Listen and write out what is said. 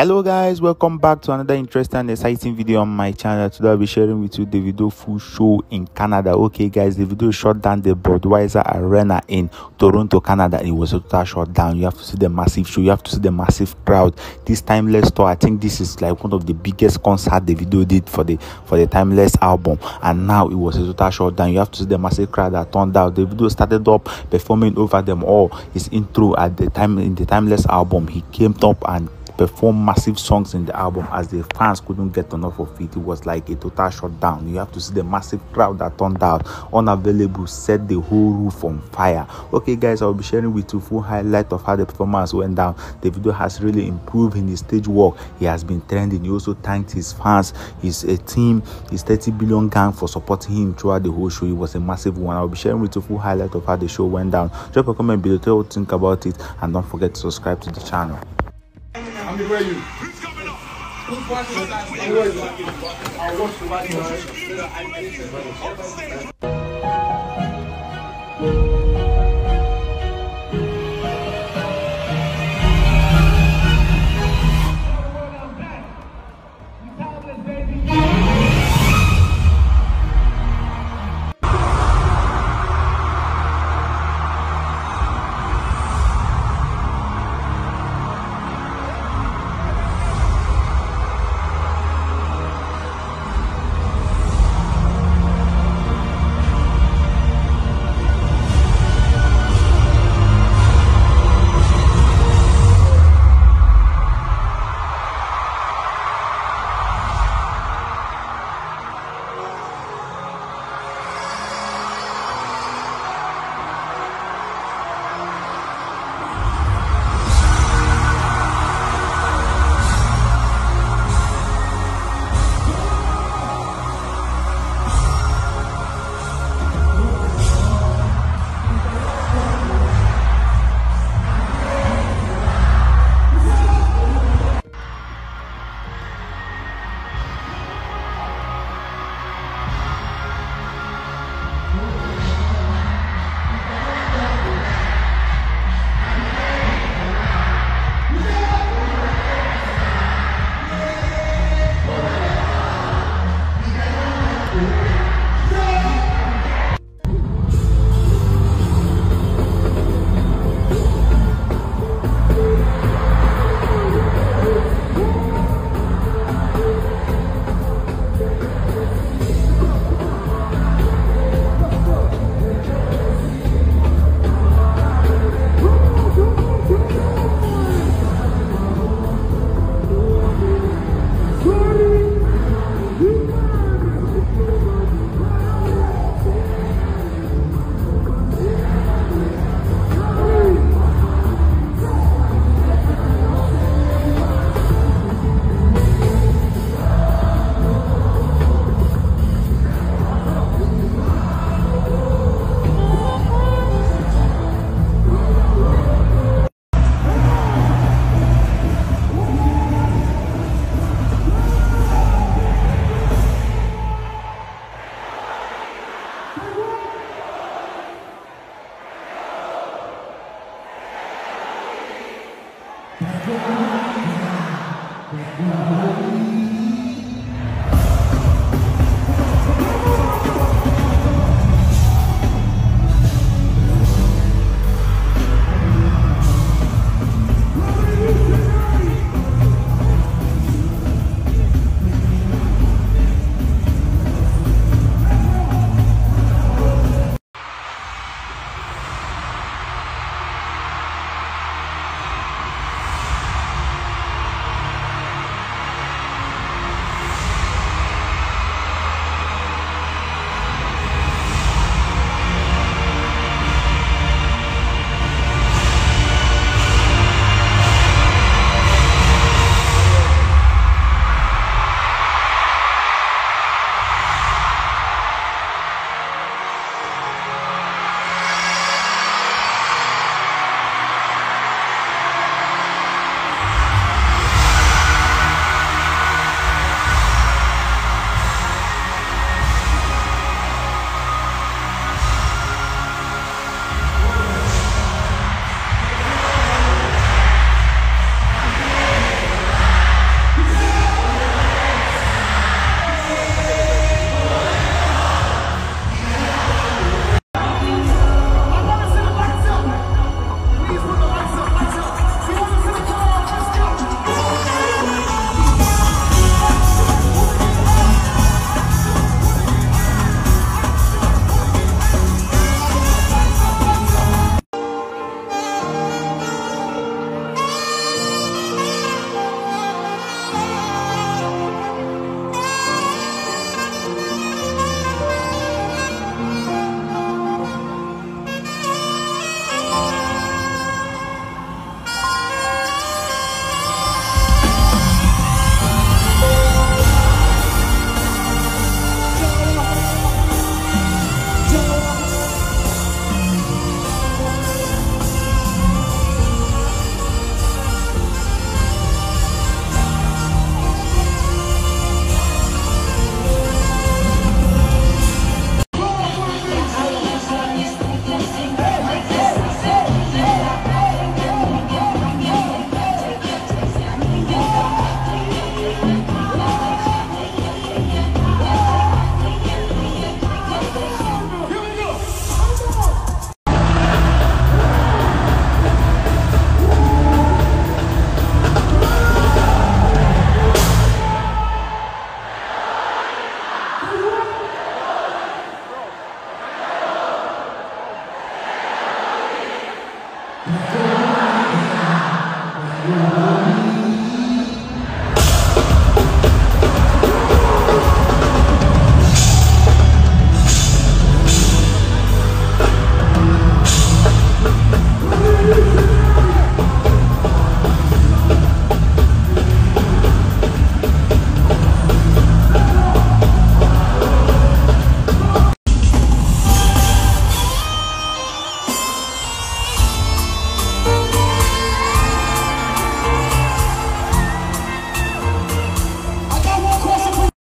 hello guys. Welcome back to another interesting and exciting video on my channel. Today i'll be sharing with you Davido full show in canada. Okay guys Davido shut down the budweiser arena in toronto canada. It was a total shutdown. You have to see the massive show. You have to see the massive crowd. This timeless tour i think this is like one of the biggest concert Davido did for the for the timeless album. And now it was a total shutdown. You have to see the massive crowd that turned out. Davido started up performing over them all. His intro at the time in the timeless album he came up and perform massive songs in the album as the fans couldn't get enough of it. It was like a total shutdown. You have to see the massive crowd that turned out unavailable, set the whole roof on fire. Okay, guys, I'll be sharing with you full highlight of how the performance went down. Davido has really improved in his stage work. He has been trending. He also thanked his fans, his a team, his 30 billion gang for supporting him throughout the whole show. It was a massive one. I'll be sharing with you full highlight of how the show went down. Drop a comment below, tell what you think about it, and don't forget to subscribe to the channel. I'm the where you. I'll watch the right Amen.